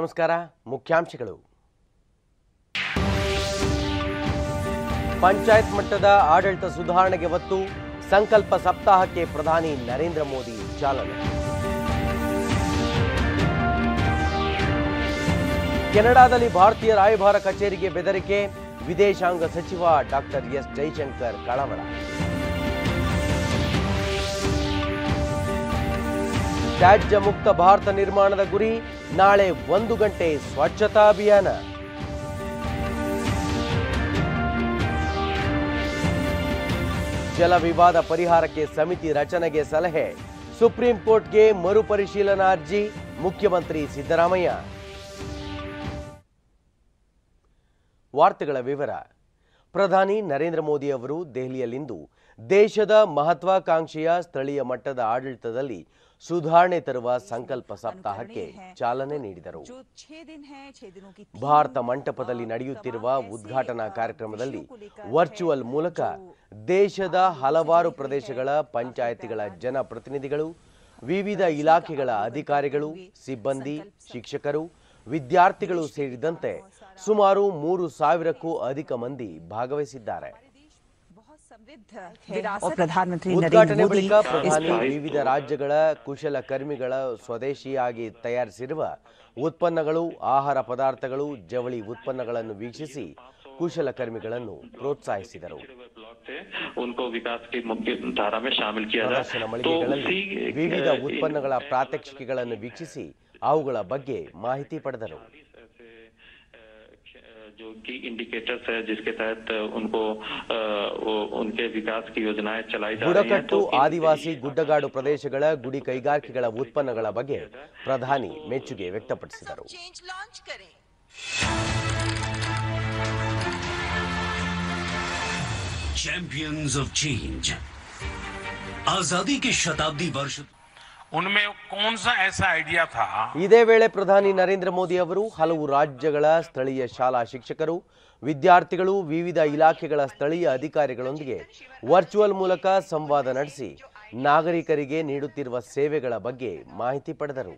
ನಮಸ್ಕಾರ, ಮುಖ್ಯಾಂಶಗಳು. ಪಂಚಾಯತ್ ಮಟ್ಟದ ಆಡಳಿತ ಸುಧಾರಣೆಗೆ ಒತ್ತು, ಸಂಕಲ್ಪ ಸಪ್ತಾಹಕ್ಕೆ ಪ್ರಧಾನಿ ನರೇಂದ್ರ ಮೋದಿ ಚಾಲನೆ. ಕೆನಡಾದಲ್ಲಿ ಭಾರತೀಯ ರಾಯಭಾರ ಕಚೇರಿಗೆ ಬೆದರಿಕೆ, ವಿದೇಶಾಂಗ ಸಚಿವ ಡಾಕ್ಟರ್ ಎಸ್. ಜೈಶಂಕರ್ ಕಳವಳ. ತ್ಯಾಜ್ಯ ಮುಕ್ತ ಭಾರತ ನಿರ್ಮಾಣದ ಗುರಿ ನಾಳೆ ಒಂದು ಗಂಟೆ ಸ್ವಚ್ಛತಾ ಅಭಿಯಾನ. ಜಲ ವಿವಾದ ಪರಿಹಾರಕ್ಕೆ ಸಮಿತಿ ರಚನೆಗೆ ಸಲಹೆ. ಸುಪ್ರೀಂ ಕೋರ್ಟ್ಗೆ ಮರುಪರಿಶೀಲನಾ ಅರ್ಜಿ, ಮುಖ್ಯಮಂತ್ರಿ ಸಿದ್ದರಾಮಯ್ಯ. ವಾರ್ತೆಗಳ ವಿವರ. ಪ್ರಧಾನಿ ನರೇಂದ್ರ ಮೋದಿ ಅವರು ದೆಹಲಿಯಲ್ಲಿಂದು ದೇಶದ ಮಹತ್ವಾಕಾಂಕ್ಷೆಯ ಸ್ಥಳೀಯ ಮಟ್ಟದ ಆಡಳಿತದಲ್ಲಿ ಸುಧಾರಣೆ ತರುವ ಸಂಕಲ್ಪ ಸಪ್ತಾಹಕ್ಕೆ ಚಾಲನೆ ನೀಡಿದರು. ಭಾರತ ಮಂಟಪದಲ್ಲಿ ನಡೆಯುತ್ತಿರುವ ಉದ್ಘಾಟನಾ ಕಾರ್ಯಕ್ರಮದಲ್ಲಿ ವರ್ಚುವಲ್ ಮೂಲಕ ದೇಶದ ಹಲವಾರು ಪ್ರದೇಶಗಳ ಪಂಚಾಯಿತಿಗಳ ಜನಪ್ರತಿನಿಧಿಗಳು ವಿವಿಧ ಇಲಾಖೆಗಳ ಅಧಿಕಾರಿಗಳು ಸಿಬ್ಬಂದಿ ಶಿಕ್ಷಕರು ವಿದ್ಯಾರ್ಥಿಗಳು ಸೇರಿದಂತೆ ಸುಮಾರು ಮೂರು ಸಾವಿರಕ್ಕೂ ಅಧಿಕ ಮಂದಿ ಭಾಗವಹಿಸಿದ್ದಾರೆ. ಪ್ರಧಾನಮಂತ್ರಿ ನರೇಂದ್ರ ಮೋದಿ ಪ್ರಧಾನಿ ವಿವಿಧ ರಾಜ್ಯಗಳ ಕುಶಲ ಕರ್ಮಿಗಳ ಸ್ವದೇಶಿಯಾಗಿ ತಯಾರಿಸಿರುವ ಉತ್ಪನ್ನಗಳು ಆಹಾರ ಪದಾರ್ಥಗಳು ಜವಳಿ ಉತ್ಪನ್ನಗಳನ್ನು ವೀಕ್ಷಿಸಿ ಕುಶಲಕರ್ಮಿಗಳನ್ನು ಪ್ರೋತ್ಸಾಹಿಸಿದರು. ವಿವಿಧ ಉತ್ಪನ್ನಗಳ ಪ್ರಾತ್ಯಕ್ಷಿಕೆಗಳನ್ನು ವೀಕ್ಷಿಸಿ ಅವುಗಳ ಬಗ್ಗೆ ಮಾಹಿತಿ ಪಡೆದರು. जो की इंडिकेटर्स है जिसके तहत उनको अ, वो- उनके विकास की योजनाएं चलाई जा रही हैं ಬುಡಕಟ್ಟು तो इन- ಆದಿವಾಸಿ ಗುಡ್ಡಗಾಡು ಪ್ರದೇಶಗಳ ಗುಡಿ ಕೈಗಾರಿಕೆಗಳ ಉತ್ಪನ್ನಗಳ ಬಗ್ಗೆ ಪ್ರಧಾನಿ ಮೆಚ್ಚುಗೆ ವ್ಯಕ್ತಪಡಿಸಿದರು चेंज लॉन्च करें चैंपियंस ऑफ चेंज आजादी के शताब्दी वर्ष उनमें कौन सा ऐसा आइडिया था ಇದೇ ವೇಳೆ ಪ್ರಧಾನಿ ನರೇಂದ್ರ ಮೋದಿ ಅವರು ಹಲವು ರಾಜ್ಯಗಳ ಸ್ಥಳೀಯ ಶಾಲಾ ಶಿಕ್ಷಕರು ವಿದ್ಯಾರ್ಥಿಗಳು ವಿವಿಧ ಇಲಾಖೆಗಳ ಸ್ಥಳೀಯ ಅಧಿಕಾರಿಗಳೊಂದಿಗೆ ವರ್ಚುವಲ್ ಮೂಲಕ ಸಂವಾದ ನಡೆಸಿ ನಾಗರಿಕರಿಗೆ ನೀಡುತ್ತಿರುವ ಸೇವೆಗಳ ಬಗ್ಗೆ ಮಾಹಿತಿ ಪಡೆದರು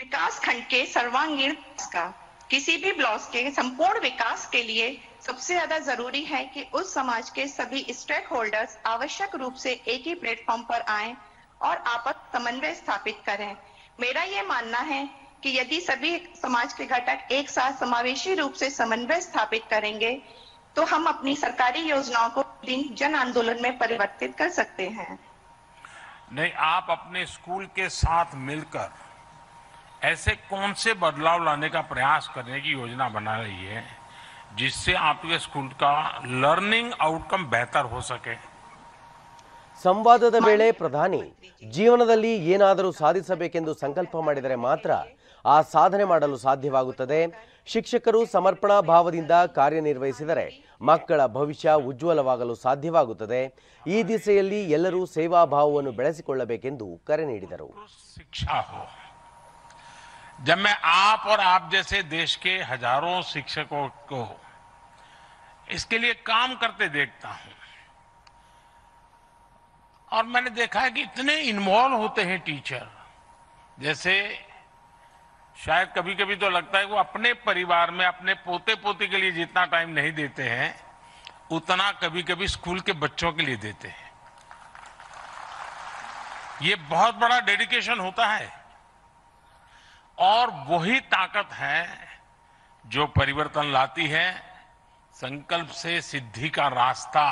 विकास खंड के सर्वांगीण विकास का किसी भी ब्लॉक के संपूर्ण विकास के लिए सबसे ज्यादा जरूरी है कि उस समाज के सभी स्टेक होल्डर्स आवश्यक रूप से एक ही प्लेटफॉर्म पर आएं और आपस समन्वय स्थापित करें। मेरा ये मानना है कि यदि सभी समाज के घटक एक साथ समावेशी रूप से समन्वय स्थापित करेंगे तो हम अपनी सरकारी योजनाओं को दिन जन आंदोलन में परिवर्तित कर सकते हैं। नहीं, आप अपने स्कूल के साथ मिलकर ऐसे कौन से बदलाव लाने का प्रयास करने की योजना बना रही है, जिससे आपके स्कूल का लर्निंग आउटकम बेहतर हो सके। ಸಂವಾದದ ವೇಳೆ ಪ್ರಧಾನಿ ಜೀವನದಲ್ಲಿ ಏನಾದರೂ ಸಾಧಿಸಬೇಕೆಂದು ಸಂಕಲ್ಪ ಮಾಡಿದರೆ ಮಾತ್ರ ಆ ಸಾಧನೆ ಮಾಡಲು ಸಾಧ್ಯವಾಗುತ್ತದೆ ಶಿಕ್ಷಕರು ಸಮರ್ಪಣಾ ಭಾವದಿಂದ ಕಾರ್ಯನಿರ್ವಹಿಸಿದರೆ ಮಕ್ಕಳ ಭವಿಷ್ಯ ಉಜ್ವಲವಾಗಲು ಸಾಧ್ಯವಾಗುತ್ತದೆ ಈ ದಿಸೆಯಲ್ಲಿ ಎಲ್ಲರೂ ಸೇವಾ ಭಾವವನ್ನು ಬೆಳೆಸಿಕೊಳ್ಳಬೇಕೆಂದು ಕರೆ ನೀಡಿದರು शिक्षा हो जब मैं आप और आप जैसे देश के हजारों शिक्षकों को इसके लिए काम करते देखता हूं और मैंने देखा है कि इतने इन्वॉल्व होते हैं टीचर जैसे शायद कभी कभी तो लगता है वो अपने परिवार में, अपने पोते पोते के लिए जितना टाइम नहीं देते हैं, उतना कभी कभी स्कूल के बच्चों के लिए देते हैं। ये बहुत बड़ा डेडिकेशन होता है। और वही ताकत है जो परिवर्तन लाती है, संकल्प से सिद्धि का रास्ता।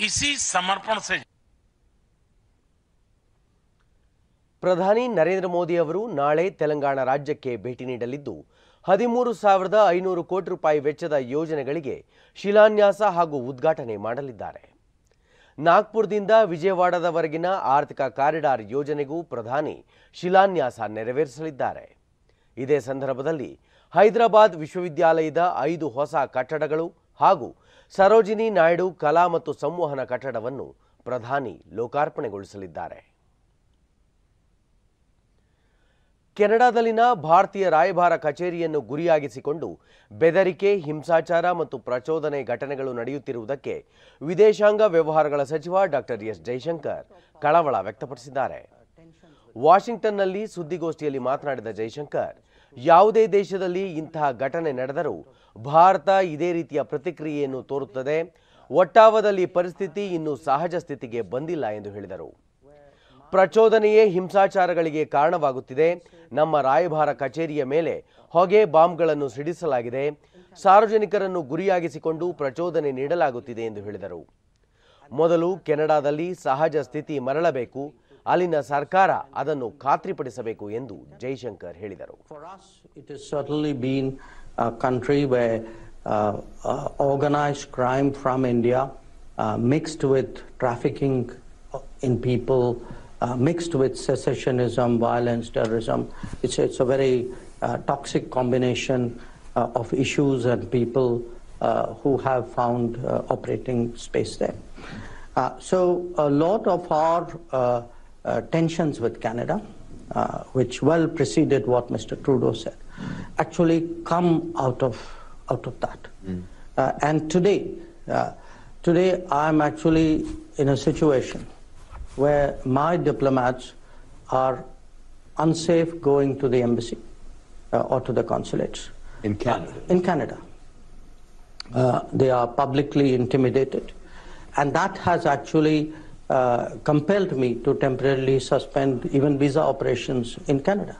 इसी समर्पण से ಪ್ರಧಾನಿ ನರೇಂದ್ರ ಮೋದಿ ಅವರು ನಾಳೆ ತೆಲಂಗಾಣ ರಾಜ್ಯಕ್ಕೆ ಭೇಟಿ ನೀಡಲಿದ್ದು, ಹದಿಮೂರು ಸಾವಿರದ ಐನೂರು ಕೋಟಿ ರೂಪಾಯಿ ವೆಚ್ಚದ ಯೋಜನೆಗಳಿಗೆ ಶಿಲಾನ್ಯಾಸ ಹಾಗೂ ಉದ್ಘಾಟನೆ ಮಾಡಲಿದ್ದಾರೆ. ನಾಗ್ಪುರದಿಂದ ವಿಜಯವಾಡದವರೆಗಿನ ಆರ್ಥಿಕ ಕಾರಿಡಾರ್ ಯೋಜನೆಗೂ ಪ್ರಧಾನಿ ಶಿಲಾನ್ಯಾಸ ನೆರವೇರಿಸಲಿದ್ದಾರೆ. ಇದೇ ಸಂದರ್ಭದಲ್ಲಿ ಹೈದರಾಬಾದ್ ವಿಶ್ವವಿದ್ಯಾಲಯದ ಐದು ಹೊಸ ಕಟ್ಟಡಗಳು ಹಾಗೂ ಸರೋಜಿನಿ ನಾಯ್ಡು ಕಲಾ ಮತ್ತು ಸಂವಹನ ಕಟ್ಟಡವನ್ನು ಪ್ರಧಾನಿ ಲೋಕಾರ್ಪಣೆಗೊಳಿಸಲಿದ್ದಾರೆ. ಕೆನಡಾದಲ್ಲಿನ ಭಾರತೀಯ ರಾಯಭಾರ ಕಚೇರಿಯನ್ನು ಗುರಿಯಾಗಿಸಿಕೊಂಡು ಬೆದರಿಕೆ, ಹಿಂಸಾಚಾರ ಮತ್ತು ಪ್ರಚೋದನೆ ಘಟನೆಗಳು ನಡೆಯುತ್ತಿರುವುದಕ್ಕೆ ವಿದೇಶಾಂಗ ವ್ಯವಹಾರಗಳ ಸಚಿವ ಡಾಕ್ಟರ್ ಎಸ್. ಜೈಶಂಕರ್ ಕಳವಳ ವ್ಯಕ್ತಪಡಿಸಿದ್ದಾರೆ. ವಾಷಿಂಗ್ಟನ್ನಲ್ಲಿ ಸುದ್ದಿಗೋಷ್ಠಿಯಲ್ಲಿ ಮಾತನಾಡಿದ ಜೈಶಂಕರ್, ಯಾವುದೇ ದೇಶದಲ್ಲಿ ಇಂತಹ ಘಟನೆ ನಡೆದರೂ ಭಾರತ ಇದೇ ರೀತಿಯ ಪ್ರತಿಕ್ರಿಯೆಯನ್ನು ತೋರುತ್ತದೆ. ಒಟ್ಟಾವದಲ್ಲಿ ಪರಿಸ್ಥಿತಿ ಇನ್ನೂ ಸಹಜ ಸ್ಥಿತಿಗೆ ಬಂದಿಲ್ಲ ಎಂದು ಹೇಳಿದರು. ಪ್ರಚೋದನೆಯೇ ಹಿಂಸಾಚಾರಗಳಿಗೆ ಕಾರಣವಾಗುತ್ತಿದೆ. ನಮ್ಮ ರಾಯಭಾರ ಕಚೇರಿಯ ಮೇಲೆ ಹೊಗೆ ಬಾಂಬ್ಗಳನ್ನು ಸಿಡಿಸಲಾಗಿದೆ. ಸಾರ್ವಜನಿಕರನ್ನು ಗುರಿಯಾಗಿಸಿಕೊಂಡು ಪ್ರಚೋದನೆ ನೀಡಲಾಗುತ್ತಿದೆ ಎಂದು ಹೇಳಿದರು. ಮೊದಲು ಕೆನಡಾದಲ್ಲಿ ಸಹಜ ಸ್ಥಿತಿ ಮರಳಬೇಕು. ಅಲ್ಲಿನ ಸರ್ಕಾರ ಅದನ್ನು ಖಾತ್ರಿಪಡಿಸಬೇಕು ಎಂದು ಜೈಶಂಕರ್ ಹೇಳಿದರು. Us, it has certainly been a country where uh, organized crime from India mixed with trafficking in people, mixed with secessionism, violence, terrorism. It's, it's a very uh, toxic combination uh, of issues and people uh, who have found uh, operating space there. Uh, so a lot of our uh, uh, tensions with Canada, uh, which well preceded what Mr. Trudeau said, actually come out of out of that. Uh, and today, uh, today I'm actually in a situation where my diplomats are unsafe going to the embassy uh, or to the consulates In Canada. in Canada. Uh, they are publicly intimidated. And that has actually uh, compelled me to temporarily suspend even visa operations in Canada.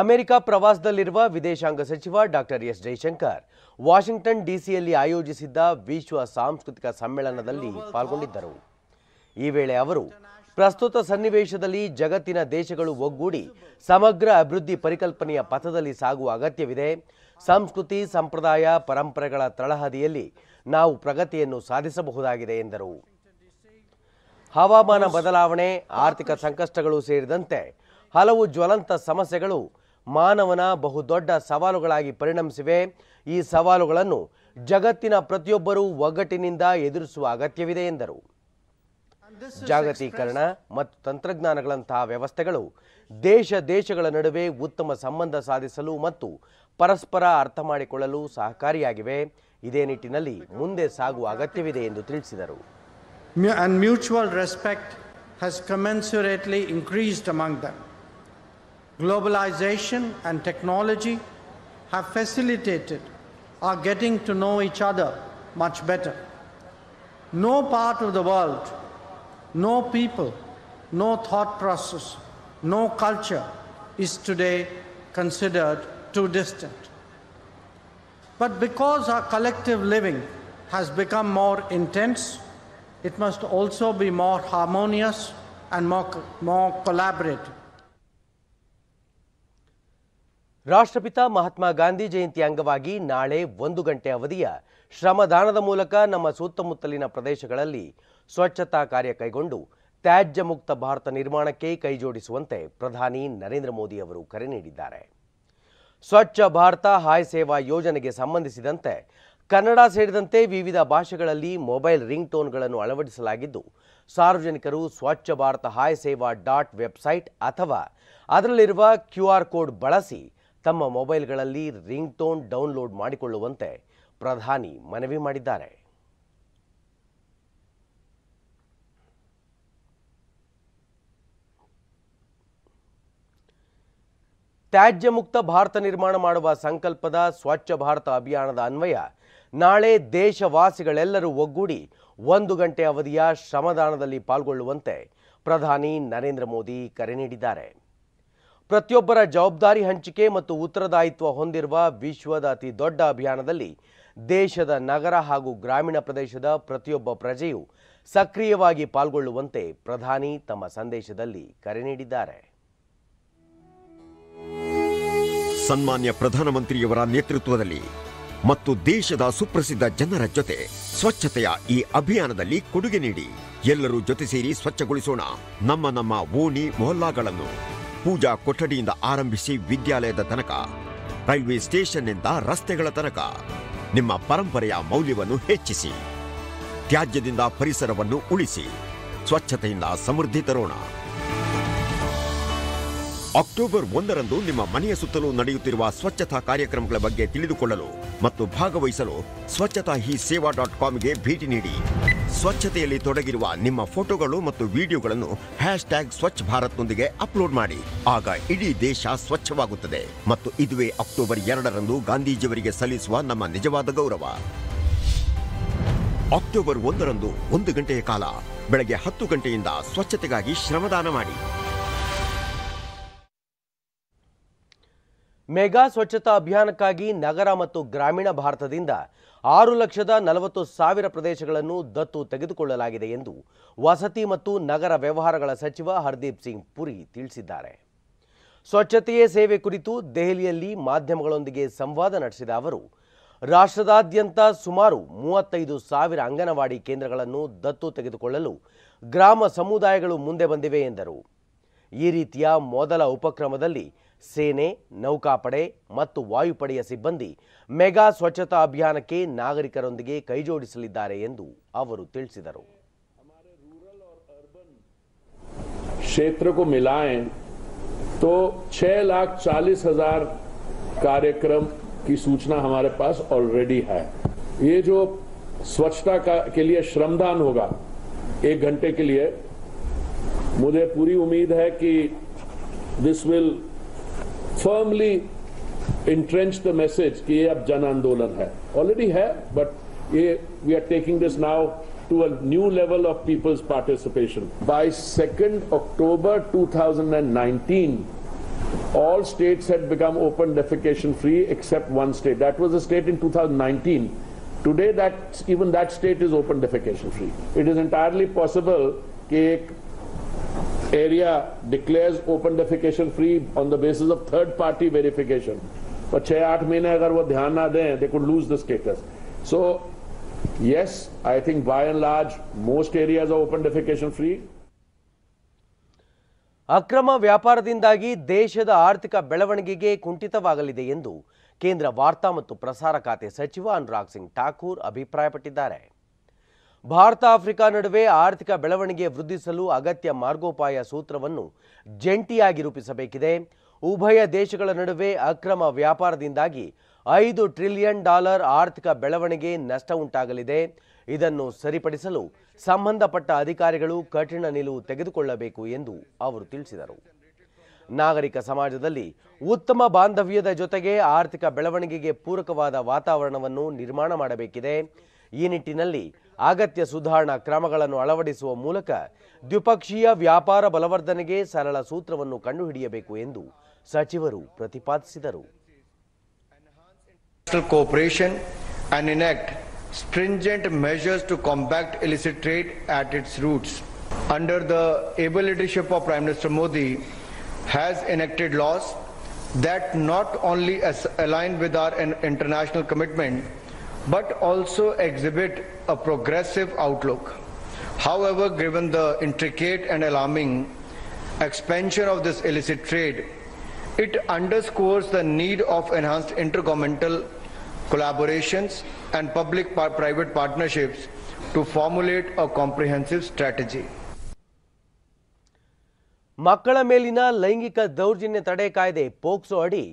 America ಪ್ರವಾಸದಲ್ಲಿರುವ ವಿದೇಶಾಂಗ ಸಚಿವ doctor S Jaishankar Washington ಡಿಸಿಯಲ್ಲಿ ಆಯೋಜಿಸಿದ್ದ ವಿಶ್ವ ಸಾಂಸ್ಕೃತಿಕ ಸಮ್ಮೇಳನದಲ್ಲಿ ಪಾಲ್ಗೊಂಡಿದ್ದರು. ಈ ವೇಳೆ ಅವರು ಪ್ರಸ್ತುತ ಸನ್ನಿವೇಶದಲ್ಲಿ ಜಗತ್ತಿನ ದೇಶಗಳು ಒಗ್ಗೂಡಿ ಸಮಗ್ರ ಅಭಿವೃದ್ಧಿ ಪರಿಕಲ್ಪನೆಯ ಪಥದಲ್ಲಿ ಸಾಗುವ ಅಗತ್ಯವಿದೆ. ಸಂಸ್ಕೃತಿ, ಸಂಪ್ರದಾಯ, ಪರಂಪರೆಗಳ ತಳಹದಿಯಲ್ಲಿ ನಾವು ಪ್ರಗತಿಯನ್ನು ಸಾಧಿಸಬಹುದಾಗಿದೆ ಎಂದರು. ಹವಾಮಾನ ಬದಲಾವಣೆ, ಆರ್ಥಿಕ ಸಂಕಷ್ಟಗಳು ಸೇರಿದಂತೆ ಹಲವು ಜ್ವಲಂತ ಸಮಸ್ಯೆಗಳು ಮಾನವನ ಬಹುದೊಡ್ಡ ಸವಾಲುಗಳಾಗಿ ಪರಿಣಮಿಸಿವೆ. ಈ ಸವಾಲುಗಳನ್ನು ಜಗತ್ತಿನ ಪ್ರತಿಯೊಬ್ಬರೂ ಒಗ್ಗಟ್ಟಿನಿಂದ ಎದುರಿಸುವ ಅಗತ್ಯವಿದೆ ಎಂದರು. ಜಾಗತೀಕರಣ ಮತ್ತು ತಂತ್ರಜ್ಞಾನಗಳಂತಹ ವ್ಯವಸ್ಥೆಗಳು ದೇಶ ದೇಶಗಳ ನಡುವೆ ಉತ್ತಮ ಸಂಬಂಧ ಸಾಧಿಸಲು ಮತ್ತು ಪರಸ್ಪರ ಅರ್ಥ ಮಾಡಿಕೊಳ್ಳಲು ಸಹಕಾರಿಯಾಗಿವೆ. ಇದೇ ನಿಟ್ಟಿನಲ್ಲಿ ಮುಂದೆ ಸಾಗುವ ಅಗತ್ಯವಿದೆ ಎಂದು ತಿಳಿಸಿದರು. Mutual respect respect has commensurately increased them. Globalization and technology have facilitated our getting to know each other much better. No part of the world, no people, no thought process, no culture is today considered too distant. But because our collective living has become more intense, it must also be more harmonious and more, more collaborative. ರಾಷ್ಟ್ರಪಿತ ಮಹಾತ್ಮ ಗಾಂಧಿ ಜಯಂತಿ ಅಂಗವಾಗಿ ನಾಳೆ ಒಂದು ಗಂಟೆ ಅವಧಿಯ ಶ್ರಮದಾನದ ಮೂಲಕ ನಮ್ಮ ಸುತ್ತಮುತ್ತಲಿನ ಪ್ರದೇಶಗಳಲ್ಲಿ ಸ್ವಚ್ಛತಾ ಕಾರ್ಯ ಕೈಗೊಂಡು ತ್ಯಾಜ್ಯ ಮುಕ್ತ ಭಾರತ ನಿರ್ಮಾಣಕ್ಕೆ ಕೈಜೋಡಿಸುವಂತೆ ಪ್ರಧಾನಿ ನರೇಂದ್ರ ಮೋದಿ ಅವರು ಕರೆ ನೀಡಿದ್ದಾರೆ. ಸ್ವಚ್ಛ ಭಾರತ ಹಾಯ್ ಸೇವಾ ಯೋಜನೆಗೆ ಸಂಬಂಧಿಸಿದಂತೆ ಕನ್ನಡ ಸೇರಿದಂತೆ ವಿವಿಧ ಭಾಷೆಗಳಲ್ಲಿ ಮೊಬೈಲ್ ರಿಂಗ್ ಟೋನ್ಗಳನ್ನು ಅಳವಡಿಸಲಾಗಿದ್ದು, ಸಾರ್ವಜನಿಕರು ಸ್ವಚ್ಛ ಭಾರತ ಹಾಯ್ ಸೇವಾ ಡಾಟ್ ವೆಬ್ಸೈಟ್ ಅಥವಾ ಅದರಲ್ಲಿರುವ ಕ್ಯೂ ಕೋಡ್ ಬಳಸಿ ತಮ್ಮ ಮೊಬೈಲ್ಗಳಲ್ಲಿ ರಿಂಗ್ ಟೋನ್ ಡೌನ್ಲೋಡ್ ಮಾಡಿಕೊಳ್ಳುವಂತೆ ಪ್ರಧಾನಿ ಮನವಿ ಮಾಡಿದ್ದಾರೆ. ತ್ಯಾಜ್ಯ ಮುಕ್ತ ಭಾರತ ನಿರ್ಮಾಣ ಮಾಡುವ ಸಂಕಲ್ಪದ ಸ್ವಚ್ಛ ಭಾರತ ಅಭಿಯಾನದ ಅನ್ವಯ ನಾಳೆ ದೇಶವಾಸಿಗಳೆಲ್ಲರೂ ಒಗ್ಗೂಡಿ ಒಂದು ಗಂಟೆ ಅವಧಿಯ ಶ್ರಮದಾನದಲ್ಲಿ ಪಾಲ್ಗೊಳ್ಳುವಂತೆ ಪ್ರಧಾನಿ ನರೇಂದ್ರ ಮೋದಿ ಕರೆ ನೀಡಿದ್ದಾರೆ. ಪ್ರತಿಯೊಬ್ಬರ ಜವಾಬ್ದಾರಿ ಹಂಚಿಕೆ ಮತ್ತು ಉತ್ತರದಾಯಿತ್ವ ಹೊಂದಿರುವ ವಿಶ್ವದ ಅತಿ ದೊಡ್ಡ ಅಭಿಯಾನದಲ್ಲಿ ದೇಶದ ನಗರ ಹಾಗೂ ಗ್ರಾಮೀಣ ಪ್ರದೇಶದ ಪ್ರತಿಯೊಬ್ಬ ಪ್ರಜೆಯು ಸಕ್ರಿಯವಾಗಿ ಪಾಲ್ಗೊಳ್ಳುವಂತೆ ಪ್ರಧಾನಿ ತಮ್ಮ ಸಂದೇಶದಲ್ಲಿ ಕರೆ ನೀಡಿದ್ದಾರೆ. ಸನ್ಮಾನ್ಯ ಪ್ರಧಾನಮಂತ್ರಿಯವರ ನೇತೃತ್ವದಲ್ಲಿ ಮತ್ತು ದೇಶದ ಸುಪ್ರಸಿದ್ಧ ಜನರ ಜೊತೆ ಸ್ವಚ್ಛತೆಯ ಈ ಅಭಿಯಾನದಲ್ಲಿ ಕೊಡುಗೆ ನೀಡಿ. ಎಲ್ಲರೂ ಜೊತೆ ಸೇರಿ ಸ್ವಚ್ಛಗೊಳಿಸೋಣ. ನಮ್ಮ ನಮ್ಮ ಓಣಿ ಮೊಹಲ್ಲಾಗಳನ್ನು ಪೂಜಾ ಕೊಠಡಿಯಿಂದ ಆರಂಭಿಸಿ ವಿದ್ಯಾಲಯದ ತನಕ, ರೈಲ್ವೆ ಸ್ಟೇಷನ್ನಿಂದ ರಸ್ತೆಗಳ ತನಕ. ನಿಮ್ಮ ಪರಂಪರೆಯ ಮೌಲ್ಯವನ್ನು ಹೆಚ್ಚಿಸಿ, ತ್ಯಾಜ್ಯದಿಂದ ಪರಿಸರವನ್ನು ಉಳಿಸಿ, ಸ್ವಚ್ಛತೆಯಿಂದ ಸಮೃದ್ಧಿ ತರೋಣ ಅಕ್ಟೋಬರ್ ಒಂದರಂದು ನಿಮ್ಮ ಮನೆಯ ಸುತ್ತಲೂ ನಡೆಯುತ್ತಿರುವ ಸ್ವಚ್ಛತಾ ಕಾರ್ಯಕ್ರಮಗಳ ಬಗ್ಗೆ ತಿಳಿದುಕೊಳ್ಳಲು ಮತ್ತು ಭಾಗವಹಿಸಲು ಸ್ವಚ್ಛತಾ ಹಿ ಸೇವಾ ಡಾಟ್ ಕಾಮ್ಗೆ ಭೇಟಿ ನೀಡಿ. ಸ್ವಚ್ಛತೆಯಲ್ಲಿ ತೊಡಗಿರುವ ನಿಮ್ಮ ಫೋಟೋಗಳು ಮತ್ತು ವಿಡಿಯೋಗಳನ್ನು ಹ್ಯಾಶ್ ಟ್ಯಾಗ್ ಸ್ವಚ್ಛ ಭಾರತ್ನೊಂದಿಗೆ ಅಪ್ಲೋಡ್ ಮಾಡಿ. ಆಗ ಇಡೀ ದೇಶ ಸ್ವಚ್ಛವಾಗುತ್ತದೆ. ಮತ್ತು ಇದುವೇ ಅಕ್ಟೋಬರ್ ಎರಡರಂದು ಗಾಂಧೀಜಿಯವರಿಗೆ ಸಲ್ಲಿಸುವ ನಮ್ಮ ನಿಜವಾದ ಗೌರವ. ಅಕ್ಟೋಬರ್ ಒಂದರಂದು ಒಂದು ಗಂಟೆಯ ಕಾಲ. ಬೆಳಗ್ಗೆ ಹತ್ತು ಗಂಟೆಯಿಂದ ಸ್ವಚ್ಛತೆಗಾಗಿ ಶ್ರಮದಾನ ಮಾಡಿ. ಮೆಗಾ ಸ್ವಚ್ಛತಾ ಅಭಿಯಾನಕ್ಕಾಗಿ ನಗರ ಮತ್ತು ಗ್ರಾಮೀಣ ಭಾರತದಿಂದ ಆರು ಲಕ್ಷದ ನಲವತ್ತು ಸಾವಿರ ಪ್ರದೇಶಗಳನ್ನು ದತ್ತು ತೆಗೆದುಕೊಳ್ಳಲಾಗಿದೆ ಎಂದು ವಸತಿ ಮತ್ತು ನಗರ ವ್ಯವಹಾರಗಳ ಸಚಿವ ಹರ್ದೀಪ್ ಸಿಂಗ್ ಪುರಿ ತಿಳಿಸಿದ್ದಾರೆ. ಸ್ವಚ್ಛತೆಯೇ ಸೇವೆ ಕುರಿತು ದೆಹಲಿಯಲ್ಲಿ ಮಾಧ್ಯಮಗಳೊಂದಿಗೆ ಸಂವಾದ ನಡೆಸಿದ ಅವರು, ರಾಷ್ಟ್ರದಾದ್ಯಂತ ಸುಮಾರು ಮೂವತ್ತೈದು ಸಾವಿರ ಅಂಗನವಾಡಿ ಕೇಂದ್ರಗಳನ್ನು ದತ್ತು ತೆಗೆದುಕೊಳ್ಳಲು ಗ್ರಾಮ ಸಮುದಾಯಗಳು ಮುಂದೆ ಬಂದಿವೆ ಎಂದರು. ಈ ರೀತಿಯ ಮೊದಲ ಉಪಕ್ರಮದಲ್ಲಿ ಸೇನೆ ನೌಕಾಪಡೆ ಮತ್ತು ವಾಯುಪಡೆಯ ಸಿಬ್ಬಂದಿ ಮೆಗಾ ಸ್ವಚ್ಛತಾ ಅಭಿಯಾನಕ್ಕೆ ನಾಗರಿಕರೊಂದಿಗೆ ಕೈಜೋಡಿಸಲಿದ್ದಾರೆ ಎಂದು ಅವರು ತಿಳಿಸಿದರು क्षेत्र को मिलाएं तो छह लाख चालीस हजार कार्यक्रम की सूचना हमारे पास ऑलरेडी है ये जो स्वच्छता का के लिए श्रमदान होगा एक घंटे के लिए मुझे पूरी उम्मीद है कि this will firmly entrench the message कि ये अब जन आंदोलन है ऑलरेडी है बट ये we are taking this now to a new level of people's participation. By 2nd October 2019, all states had become open defecation free except one state. That was a state in 2019. Today, that even that state is open defecation free. It is entirely possible that area declares open defecation free on the basis of third party verification. पर छह आठ महीने अगर वो ध्यान ना दें they could lose the status. So yes, I think by and large most areas are open defecation free. ಅಕ್ರಮ ವ್ಯಾಪಾರದಿಂದಾಗಿ ದೇಶದ ಆರ್ಥಿಕ ಬೆಳವಣಿಗೆಗೆ ಕುಂಠಿತವಾಗಲಿದೆ ಎಂದು ಕೇಂದ್ರ ವಾರ್ತಾ ಮತ್ತು ಪ್ರಸಾರ ಖಾತೆ ಸಚಿವ ಅನುರಾಗ್ ಸಿಂಗ್ ಠಾಕೂರ್ ಅಭಿಪ್ರಾಯಪಟ್ಟಿದ್ದಾರೆ ಭಾರತ ಆಫ್ರಿಕಾ ನಡುವೆ ಆರ್ಥಿಕ ಬೆಳವಣಿಗೆ ವೃದ್ಧಿಸಲು ಅಗತ್ಯ ಮಾರ್ಗೋಪಾಯ ಸೂತ್ರವನ್ನು ಜಂಟಿಯಾಗಿ ರೂಪಿಸಬೇಕಿದೆ. ಉಭಯ ದೇಶಗಳ ನಡುವೆ ಅಕ್ರಮ ವ್ಯಾಪಾರದಿಂದಾಗಿ ಐದು ಟ್ರಿಲಿಯನ್ ಡಾಲರ್ ಆರ್ಥಿಕ ಬೆಳವಣಿಗೆ ನಷ್ಟ ಉಂಟಾಗಲಿದೆ. ಇದನ್ನು ಸರಿಪಡಿಸಲು ಸಂಬಂಧಪಟ್ಟ ಅಧಿಕಾರಿಗಳು ಕಠಿಣ ನಿಲುವು ತೆಗೆದುಕೊಳ್ಳಬೇಕು ಎಂದು ಅವರು ತಿಳಿಸಿದರು. ನಾಗರಿಕ ಸಮಾಜದಲ್ಲಿ ಉತ್ತಮ ಬಾಂಧವ್ಯದ ಜೊತೆಗೆ ಆರ್ಥಿಕ ಬೆಳವಣಿಗೆಗೆ ಪೂರಕವಾದ ವಾತಾವರಣವನ್ನು ನಿರ್ಮಾಣ ಮಾಡಬೇಕಿದೆ. ಈ ನಿಟ್ಟಿನಲ್ಲಿ ಅಗತ್ಯ ಸುಧಾರಣಾ ಕ್ರಮಗಳನ್ನು ಅಳವಡಿಸುವ ಮೂಲಕ ದ್ವಿಪಕ್ಷೀಯ ವ್ಯಾಪಾರ ಬಲವರ್ಧನೆಗೆ ಸರಳ ಸೂತ್ರವನ್ನು ಕಂಡುಹಿಡಿಯಬೇಕು ಎಂದು ಸಚಿವರು ಪ್ರತಿಪಾದಿಸಿದರು stringent measures to combat illicit trade at its roots. Under the able leadership of Prime Minister Modi, has enacted laws that not only align with our international commitment, but also exhibit a progressive outlook. However, given the intricate and alarming expansion of this illicit trade, it underscores the need of enhanced intergovernmental collaborations and public-private partnerships to formulate a comprehensive strategy. ಮಕ್ಕಳ ಮೇಲಿನ ಲೈಂಗಿಕ ದೌರ್ಜನ್ಯ ತಡೆ ಕಾಯ್ದೆ POCSO ಅಡಿ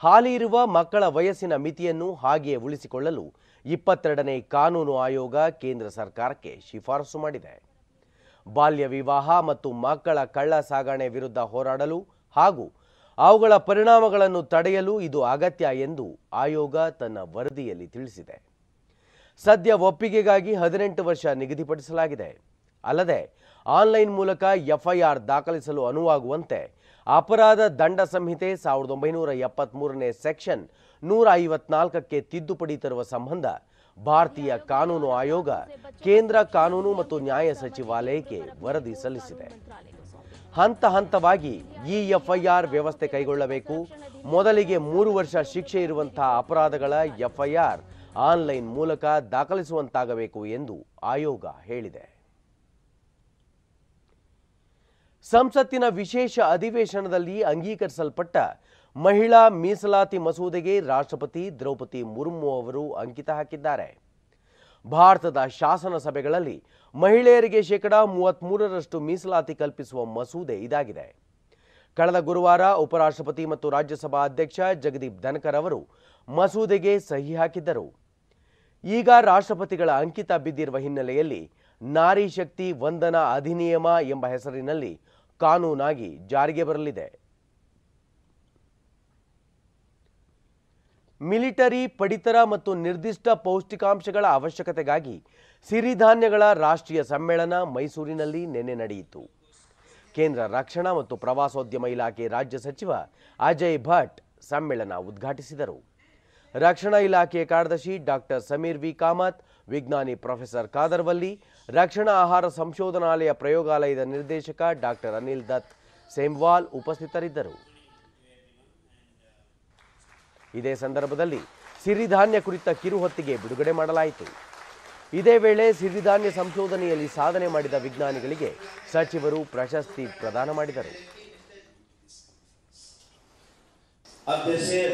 ಹಾಲಿ ಇರುವ ಮಕ್ಕಳ ವಯಸ್ಸಿನ ಮಿತಿಯನ್ನು ಹಾಗೆಯೇ ಉಳಿಸಿಕೊಳ್ಳಲು ಇಪ್ಪತ್ತೆರಡನೇ ಕಾನೂನು ಆಯೋಗ ಕೇಂದ್ರ ಸರ್ಕಾರಕ್ಕೆ ಶಿಫಾರಸು ಮಾಡಿದೆ. ಬಾಲ್ಯ ವಿವಾಹ ಮತ್ತು ಮಕ್ಕಳ ಕಳ್ಳ ಸಾಗಣೆ ವಿರುದ್ಧ ಹೋರಾಡಲು ಹಾಗೂ ಅವುಗಳ ಪರಿಣಾಮಗಳನ್ನು ತಡೆಯಲು ಇದು ಅಗತ್ಯ ಎಂದು ಆಯೋಗ ತನ್ನ ವರದಿಯಲ್ಲಿ ತಿಳಿಸಿದೆ. ಸದ್ಯ ಒಪ್ಪಿಗೆಗಾಗಿ ಹದಿನೆಂಟು ವರ್ಷ ನಿಗದಿಪಡಿಸಲಾಗಿದೆ. ಅಲ್ಲದೆ ಆನ್ಲೈನ್ ಮೂಲಕ ಎಫ್ಐಆರ್ ದಾಖಲಿಸಲು ಅನುವಾಗುವಂತೆ ಅಪರಾಧ ದಂಡ ಸಂಹಿತೆ ಸಾವಿರದ ಒಂಬೈನೂರ ಎಪ್ಪತ್ಮೂರನೇ ಸೆಕ್ಷನ್ ನೂರ ಐವತ್ನಾಲ್ಕಕ್ಕೆ ತಿದ್ದುಪಡಿ ತರುವ ಸಂಬಂಧ ಭಾರತೀಯ ಕಾನೂನು ಆಯೋಗ, ಕೇಂದ್ರ ಕಾನೂನು ಮತ್ತು ನ್ಯಾಯ ಸಚಿವಾಲಯಕ್ಕೆ ವರದಿ ಸಲ್ಲಿಸಿದೆ. ಹಂತ ಹಂತವಾಗಿ ಈ ಎಫ್ಐಆರ್ ವ್ಯವಸ್ಥೆ ಕೈಗೊಳ್ಳಬೇಕು. ಮೊದಲಿಗೆ ಮೂರು ವರ್ಷ ಶಿಕ್ಷೆ ಇರುವಂತಹ ಅಪರಾಧಗಳ ಎಫ್ಐಆರ್ ಆನ್ಲೈನ್ ಮೂಲಕ ದಾಖಲಿಸುವಂತಾಗಬೇಕು ಎಂದು ಆಯೋಗ ಹೇಳಿದೆ. ಸಂಸತ್ತಿನ ವಿಶೇಷ ಅಧಿವೇಶನದಲ್ಲಿ ಅಂಗೀಕರಿಸಲ್ಪಟ್ಟ ಮಹಿಳಾ ಮೀಸಲಾತಿ ಮಸೂದೆಗೆ ರಾಷ್ಟ್ರಪತಿ ದ್ರೌಪದಿ ಮುರ್ಮು ಅವರು ಅಂಕಿತ ಹಾಕಿದ್ದಾರೆ. ಭಾರತದ ಶಾಸನ ಸಭೆಗಳಲ್ಲಿ ಮಹಿಳೆಯರಿಗೆ ಶೇಕಡಾ ಮೂವತ್ತ್ಮೂರರಷ್ಟು ಮೀಸಲಾತಿ ಕಲ್ಪಿಸುವ ಮಸೂದೆ ಇದಾಗಿದೆ. ಕಳೆದ ಗುರುವಾರ ಉಪರಾಷ್ಟ್ರಪತಿ ಮತ್ತು ರಾಜ್ಯಸಭಾ ಅಧ್ಯಕ್ಷ ಜಗದೀಪ್ ಧನ್ಕರ್ ಅವರು ಮಸೂದೆಗೆ ಸಹಿ ಹಾಕಿದ್ದರು. ಈಗ ರಾಷ್ಟ್ರಪತಿಗಳ ಅಂಕಿತ ಬಿದ್ದಿರುವ ಹಿನ್ನೆಲೆಯಲ್ಲಿ ನಾರಿ ಶಕ್ತಿ ವಂದನಾ ಅಧಿನಿಯಮ ಎಂಬ ಹೆಸರಿನಲ್ಲಿ ಕಾನೂನಾಗಿ ಜಾರಿಗೆ ಬರಲಿದೆ. ಮಿಲಿಟರಿ ಪಡಿತರ ಮತ್ತು ನಿರ್ದಿಷ್ಟ ಪೌಷ್ಟಿಕಾಂಶಗಳ ಅವಶ್ಯಕತೆಗಾಗಿ ಸಿರಿಧಾನ್ಯಗಳ ರಾಷ್ಟ್ರೀಯ ಸಮ್ಮೇಳನ ಮೈಸೂರಿನಲ್ಲಿ ನಿನ್ನೆ ನಡೆಯಿತು. ಕೇಂದ್ರ ರಕ್ಷಣಾ ಮತ್ತು ಪ್ರವಾಸೋದ್ಯಮ ಇಲಾಖೆ ರಾಜ್ಯ ಸಚಿವ ಅಜಯ್ ಭಟ್ ಸಮ್ಮೇಳನ ಉದ್ಘಾಟಿಸಿದರು. ರಕ್ಷಣಾ ಇಲಾಖೆಯ ಕಾರ್ಯದರ್ಶಿ ಡಾಕ್ಟರ್ ಸಮೀರ್ ವಿ. ಕಾಮತ್, ವಿಜ್ಞಾನಿ ಪ್ರೊಫೆಸರ್ ಕಾದರ್ವಲ್ಲಿ ರಕ್ಷಣಾ ಆಹಾರ ಸಂಶೋಧನಾಲಯ ಪ್ರಯೋಗಾಲಯದ ನಿರ್ದೇಶಕ ಡಾಕ್ಟರ್ ಅನಿಲ್ ದತ್ ಸೇಮ್ವಾಲ್ ಉಪಸ್ಥಿತರಿದ್ದರು. ಇದೇ ಸಂದರ್ಭದಲ್ಲಿ ಸಿರಿಧಾನ್ಯ ಕುರಿತ ಕಿರುಹೊತ್ತಿಗೆ ಬಿಡುಗಡೆ ಮಾಡಲಾಯಿತು. ಇದೇ ವೇಳೆ ಸಿರಿಧಾನ್ಯ ಸಂಶೋಧನೆಯಲ್ಲಿ ಸಾಧನೆ ಮಾಡಿದ ವಿಜ್ಞಾನಿಗಳಿಗೆ ಸಚಿವರು ಪ್ರಶಸ್ತಿ ಪ್ರದಾನ ಮಾಡಿದರು.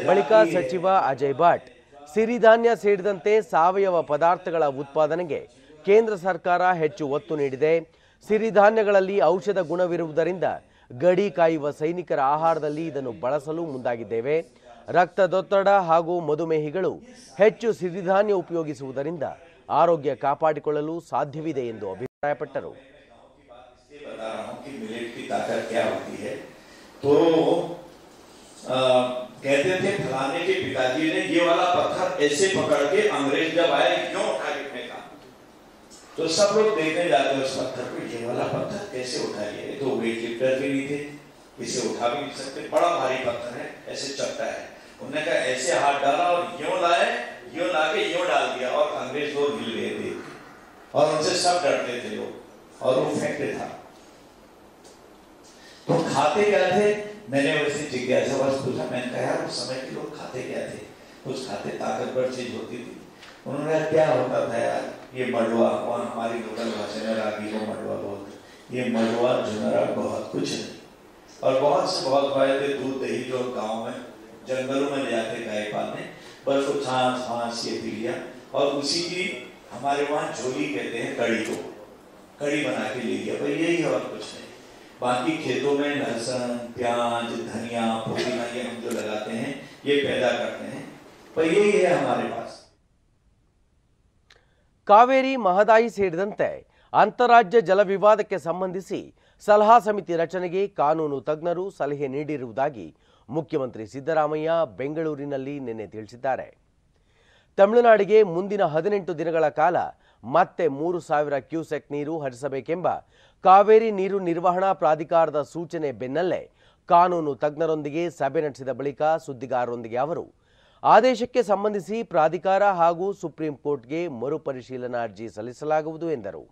ಬಳಿಕ ಸಚಿವ ಅಜಯ್ ಭಟ್, ಸಿರಿಧಾನ್ಯ ಸೇರಿದಂತೆ ಸಾವಯವ ಪದಾರ್ಥಗಳ ಉತ್ಪಾದನೆಗೆ ಕೇಂದ್ರ ಸರ್ಕಾರ ಹೆಚ್ಚು ಒತ್ತು ನೀಡಿದೆ. ಸಿರಿಧಾನ್ಯಗಳಲ್ಲಿ ಔಷಧ ಗುಣವಿರುವುದರಿಂದ ಗಡಿ ಕಾಯುವ ಸೈನಿಕರ ಆಹಾರದಲ್ಲಿ ಇದನ್ನು ಬಳಸಲು ಮುಂದಾಗಿದ್ದೇವೆ. ರಕ್ತದೊತ್ತಡ ಹಾಗೂ ಮಧುಮೇಹಿಗಳು ಹೆಚ್ಚು ಸಿರಿಧಾನ್ಯ ಉಪಯೋಗಿಸುವುದರಿಂದ ಆರೋಗ್ಯ ಕಾಪಾಡಿಕೊಳ್ಳಲು ಸಾಧ್ಯವಿದೆ ಎಂದು ಅಭಿಪ್ರಾಯಪಟ್ಟರು बता रहा हूँ कि मिलेट की ताकत क्या होती है तो आ, कहते थे फलाने के पिताजी ने ये वाला पत्थर ऐसे पकड़ के अंग्रेज जब आए क्यों उठा के फेंका तो सब लोग देखने जाते हैं उस पत्थर को ये वाला पत्थर कैसे उठाइए ये तो वेट लिफ्टर भी नहीं थे इसे उठा भी नहीं सकते बड़ा भारी पत्थर है ऐसे चलता है उन्होंने कहा, ऐसे हाथ डाला और यूँ लाए, यूँ ला के यूँ डाल दिया और अंग्रेज़ लोग हिल गए थे। और उनसे सब डरते थे लोग, और वो फेंकते था। तो खाते क्या थे? मैंने वैसे जिज्ञासा बस पूछा, मैंने कहा, यार, उस समय के लोग खाते क्या थे? कुछ खाते ताकतवर चीज़ होती थी। उन्होंने कहा, क्या होता था यार? ये मडुआ वहाँ हमारी लोकल भाषा में रागी को मडुआ बोलते ये मडुआ जुनरा बहुत कुछ है। और बहुत से बहुत फ़ायदे दूध दही जो गाँव में जंगलों में ले जाते गाय पालने बस वो छाछ फांस ये पी लिया और उसी की हमारे वहाँ झोली कहते हैं कड़ी को कड़ी बना के ले लिया भाई यही है और कुछ नहीं बाकी खेतों में लहसुन प्याज धनिया पुदीना ये हम जो लगाते हैं ये पैदा करते हैं पर यही है हमारे पास ಕಾವೇರಿ ಮಹದಾಯಿ ಸೇರಿದಂತೆ ಅಂತಾರಾಜ್ಯ ಜಲ ವಿವಾದಕ್ಕೆ ಸಂಬಂಧಿಸಿ ಸಲಹಾ ಸಮಿತಿ ರಚನೆಗೆ ಕಾನೂನು ತಜ್ಞರು ಸಲಹೆ ನೀಡಿರುವುದಾಗಿ ಮುಖ್ಯಮಂತ್ರಿ ಸಿದ್ದರಾಮಯ್ಯ ಬೆಂಗಳೂರಿನಲ್ಲಿ ನಿನ್ನೆ ತಿಳಿಸಿದ್ದಾರೆ. ತಮಿಳುನಾಡಿಗೆ ಮುಂದಿನ ಹದಿನೆಂಟು ದಿನಗಳ ಕಾಲ ಮತ್ತೆ ಮೂರು ಸಾವಿರ ಕ್ಯೂಸೆಕ್ ನೀರು ಹರಿಸಬೇಕೆಂಬ ಕಾವೇರಿ ನೀರು ನಿರ್ವಹಣಾ ಪ್ರಾಧಿಕಾರದ ಸೂಚನೆ ಬೆನ್ನಲ್ಲೇ ಕಾನೂನು ತಜ್ಞರೊಂದಿಗೆ ಸಭೆ ನಡೆಸಿದ ಬಳಿಕ ಸುದ್ದಿಗಾರರೊಂದಿಗೆ ಅವರು ಆದೇಶಕ್ಕೆ ಸಂಬಂಧಿಸಿ ಪ್ರಾಧಿಕಾರ ಹಾಗೂ ಸುಪ್ರೀಂ ಕೋರ್ಟ್ಗೆ ಮರುಪರಿಶೀಲನಾ ಅರ್ಜಿ ಸಲ್ಲಿಸಲಾಗುವುದು ಎಂದರು.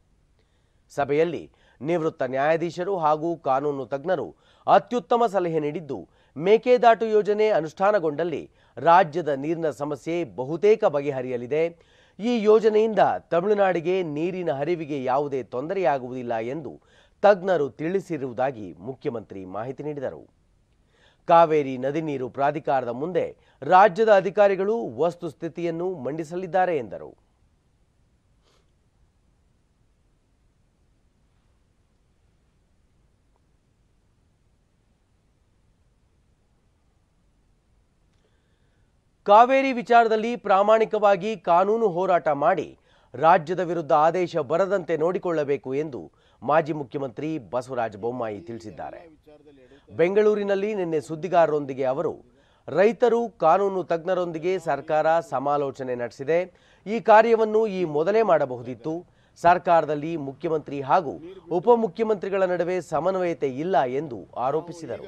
ಸಭೆಯಲ್ಲಿ ನಿವೃತ್ತ ನ್ಯಾಯಾಧೀಶರು ಹಾಗೂ ಕಾನೂನು ತಜ್ಞರು ಅತ್ಯುತ್ತಮ ಸಲಹೆ ನೀಡಿದ್ದು ಮೇಕೆದಾಟು ಯೋಜನೆ ಅನುಷ್ಠಾನಗೊಂಡಲ್ಲಿ ರಾಜ್ಯದ ನೀರಿನ ಸಮಸ್ಯೆ ಬಹುತೇಕ ಬಗೆಹರಿಯಲಿದೆ. ಈ ಯೋಜನೆಯಿಂದ ತಮಿಳುನಾಡಿಗೆ ನೀರಿನ ಹರಿವಿಗೆ ಯಾವುದೇ ತೊಂದರೆಯಾಗುವುದಿಲ್ಲ ಎಂದು ತಜ್ಞರು ತಿಳಿಸಿರುವುದಾಗಿ ಮುಖ್ಯಮಂತ್ರಿ ಮಾಹಿತಿ ನೀಡಿದರು. ಕಾವೇರಿ ನದಿ ನೀರು ಪ್ರಾಧಿಕಾರದ ಮುಂದೆ ರಾಜ್ಯದ ಅಧಿಕಾರಿಗಳು ವಸ್ತುಸ್ಥಿತಿಯನ್ನು ಮಂಡಿಸಲಿದ್ದಾರೆ ಎಂದರು. ಕಾವೇರಿ ವಿಚಾರದಲ್ಲಿ ಪ್ರಾಮಾಣಿಕವಾಗಿ ಕಾನೂನು ಹೋರಾಟ ಮಾಡಿ ರಾಜ್ಯದ ವಿರುದ್ಧ ಆದೇಶ ಬರದಂತೆ ನೋಡಿಕೊಳ್ಳಬೇಕು ಎಂದು ಮಾಜಿ ಮುಖ್ಯಮಂತ್ರಿ ಬಸವರಾಜ ಬೊಮ್ಮಾಯಿ ತಿಳಿಸಿದ್ದಾರೆ. ಬೆಂಗಳೂರಿನಲ್ಲಿ ನಿನ್ನೆ ಸುದ್ದಿಗಾರರೊಂದಿಗೆ ಅವರು, ರೈತರು, ಕಾನೂನು ತಜ್ಞರೊಂದಿಗೆ ಸರ್ಕಾರ ಸಮಾಲೋಚನೆ ನಡೆಸಿದೆ. ಈ ಕಾರ್ಯವನ್ನು ಈ ಮೊದಲೇ ಮಾಡಬಹುದಿತ್ತು. ಸರ್ಕಾರದಲ್ಲಿ ಮುಖ್ಯಮಂತ್ರಿ ಹಾಗೂ ಉಪಮುಖ್ಯಮಂತ್ರಿಗಳ ನಡುವೆ ಸಮನ್ವಯತೆ ಇಲ್ಲ ಎಂದು ಆರೋಪಿಸಿದರು.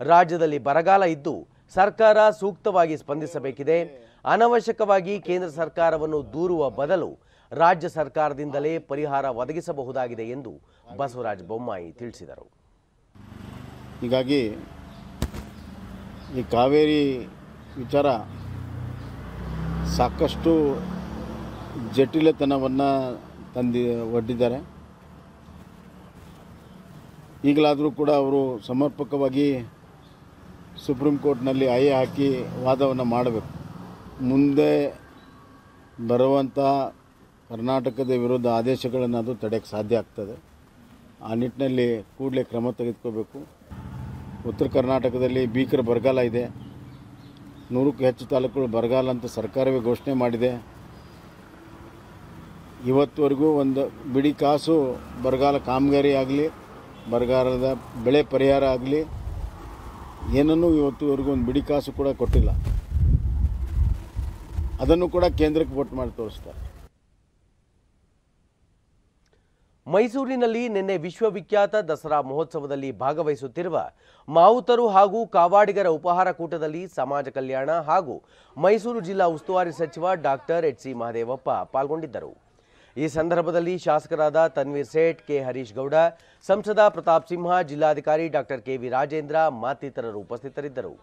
ರಾಜ್ಯದಲ್ಲಿ ಬರಗಾಲ ಇದ್ದು ಸರ್ಕಾರ ಸೂಕ್ತವಾಗಿ ಸ್ಪಂದಿಸಬೇಕಿದೆ. ಅನವಶ್ಯಕವಾಗಿ ಕೇಂದ್ರ ಸರ್ಕಾರವನ್ನು ದೂರುವ ಬದಲು ರಾಜ್ಯ ಸರ್ಕಾರದಿಂದಲೇ ಪರಿಹಾರ ಒದಗಿಸಬಹುದಾಗಿದೆ ಎಂದು ಬಸವರಾಜ ಬೊಮ್ಮಾಯಿ ತಿಳಿಸಿದರು. ಹೀಗಾಗಿ ಈ ಕಾವೇರಿ ವಿಚಾರ ಸಾಕಷ್ಟು ಜಟಿಲತನವನ್ನು ತಂದು ಒಡ್ಡಿದ್ದಾರೆ. ಈಗಲಾದರೂ ಕೂಡ ಅವರು ಸಮರ್ಪಕವಾಗಿ ಸುಪ್ರೀಂ ಕೋರ್ಟ್ನಲ್ಲಿ ಐ ಹಾಕಿ ವಾದವನ್ನು ಮಾಡಬೇಕು. ಮುಂದೆ ಬರುವಂಥ ಕರ್ನಾಟಕದ ವಿರುದ್ಧ ಆದೇಶಗಳನ್ನು ಅದು ತಡೆಯೋಕ್ಕೆ ಸಾಧ್ಯ ಆಗ್ತದೆ. ಆ ನಿಟ್ಟಿನಲ್ಲಿ ಕೂಡಲೇ ಕ್ರಮ ತೆಗೆದುಕೋಬೇಕು. ಉತ್ತರ ಕರ್ನಾಟಕದಲ್ಲಿ ಭೀಕರ ಬರಗಾಲ ಇದೆ. ನೂರಕ್ಕೂ ಹೆಚ್ಚು ತಾಲೂಕುಗಳು ಬರಗಾಲ ಅಂತ ಸರ್ಕಾರವೇ ಘೋಷಣೆ ಮಾಡಿದೆ. ಇವತ್ತುವರೆಗೂ ಒಂದು ಬಿಡಿ ಕಾಸು, ಬರಗಾಲ ಕಾಮಗಾರಿ ಆಗಲಿ, ಬರಗಾಲದ ಬೆಳೆ ಪರಿಹಾರ ಆಗಲಿ, ಏನನ್ನೂ ಇವತ್ತುವರೆಗೂ ಒಂದು ಬಿಡಿ ಕಾಸು ಕೂಡ ಕೊಟ್ಟಿಲ್ಲ. ಅದನ್ನು ಕೂಡ ಕೇಂದ್ರಕ್ಕೆ ವೋಟ್ ಮಾಡಿ ತೋರಿಸ್ತಾರೆ. ಮೈಸೂರಿನಲ್ಲಿ ನಿನ್ನೆ ವಿಶ್ವವಿಖ್ಯಾತ ದಸರಾ ಮಹೋತ್ಸವದಲ್ಲಿ ಭಾಗವಹಿಸುತ್ತಿರುವ ಮಾವುತರು ಹಾಗೂ ಕಾವಾಡಿಗರ ಉಪಹಾರ ಕೂಟದಲ್ಲಿ ಸಮಾಜ ಕಲ್ಯಾಣ ಹಾಗೂ ಮೈಸೂರು ಜಿಲ್ಲಾ ಉಸ್ತುವಾರಿ ಸಚಿವ ಡಾಕ್ಟರ್ ಎಚ್ ಸಿ ಮಹದೇವಪ್ಪ ಪಾಲ್ಗೊಂಡಿದ್ದರು. ಈ ಸಂದರ್ಭದಲ್ಲಿ ಶಾಸಕರಾದ ತನ್ವೀರ್ ಸೇಠ್, ಕೆ ಹರೀಶ್ ಗೌಡ, ಸಂಸದ ಪ್ರತಾಪ್ ಸಿಂಹ, ಜಿಲ್ಲಾಧಿಕಾರಿ ಡಾಕ್ಟರ್ ಕೆ ವಿ ರಾಜೇಂದ್ರ ಮತ್ತಿತರರು ಉಪಸ್ಥಿತರಿದ್ದರು.